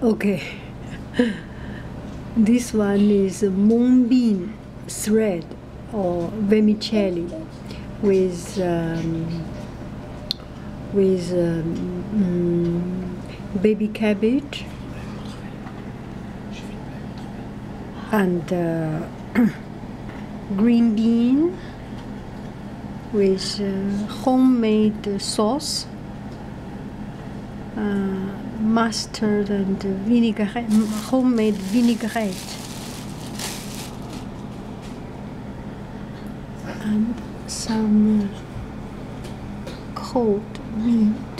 Okay. this one is mung bean thread or vermicelli with um, with um, mm, baby cabbage and uh, green bean with uh, homemade sauce, uh, mustard and vinaigrette, homemade vinaigrette, and some cold meat.